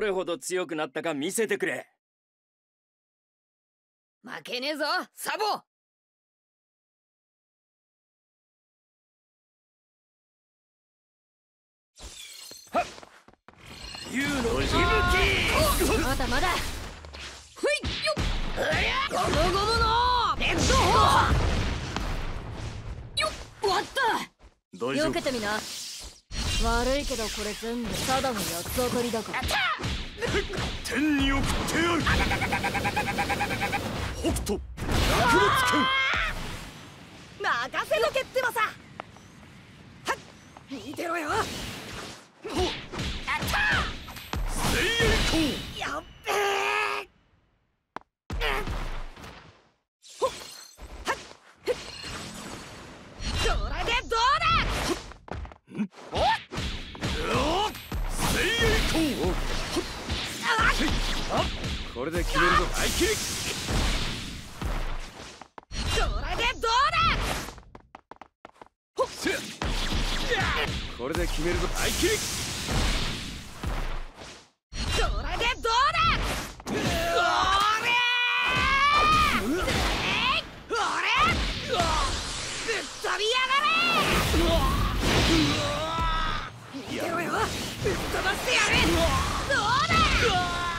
どれほど強くなったか見せてくれ。負けねえぞサボ。竜の息吹まだまだ。ふいよっ！ゴムゴムの。レッドホーよっ！終わった。大丈夫避けてみな。悪いけどこれ全部ただの八つ当たりだから天に送ってやる。北斗薬物任せとけってばさ。はっ見てろよ。剣精鋭やっべこれで決めるぞ合切りこれでどうだ。これで決めるぞ合切りこれでどうだおりゃーえいおりゃぶっ飛びやがれ見てろよぶっ飛ばしてやるどうだ。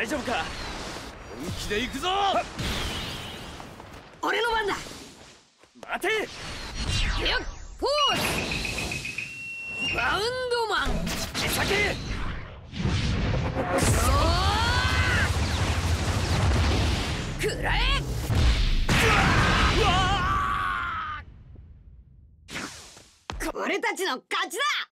大丈夫か？本気で行くぞ！俺の番だ！待て！よっポーズバウンドマン！手先！くらえ！俺たちの勝ちだ